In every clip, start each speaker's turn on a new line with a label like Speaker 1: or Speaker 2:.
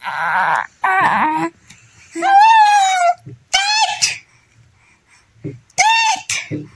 Speaker 1: Dad! Dad!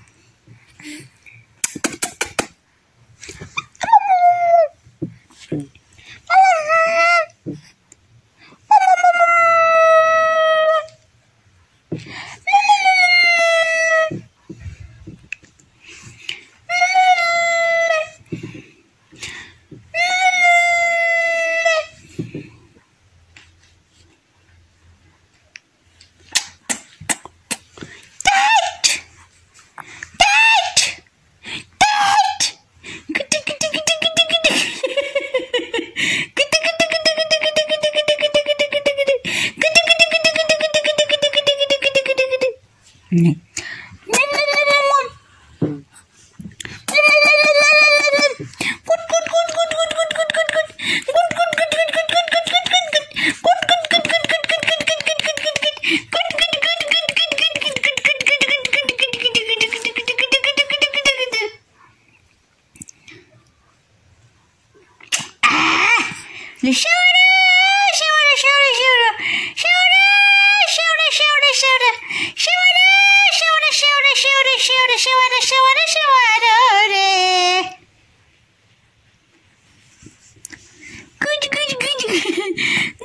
Speaker 1: নেই Le! ಶಿವರ ಶಿವರ ಶಿವರ ಶಿವರ ಶಿವರೇ Gunj Gunj Gunj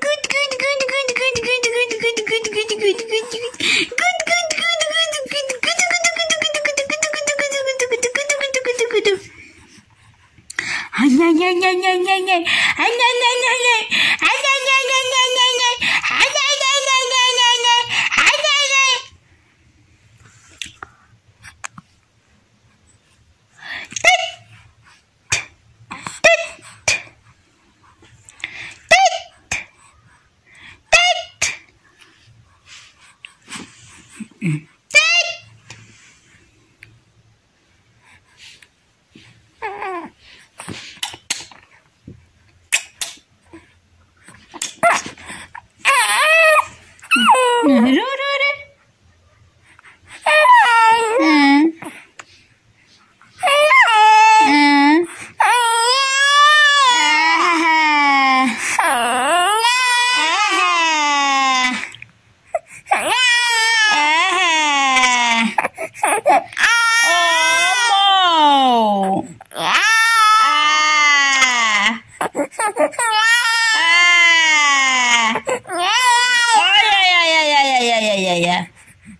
Speaker 1: Gunj Gunj Gunj Gunj Gunj Gunj Gunj Gunj Gunj Gunj Gunj Gunj Gunj Gunj Ay, ay, ay, ay, ay, ay, ay, ay, ay, ay, ay, ay, Yeah.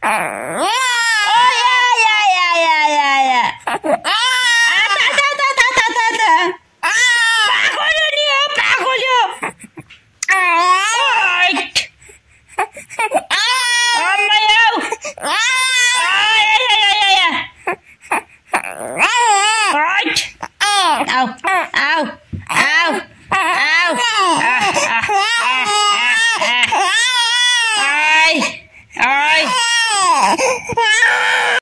Speaker 1: oh ai, ai, ai, ai, ai, ah Ah, tá, tá, tá, tá, tá, tá. Ah, pagulho, ah Ai. Ai. Ai.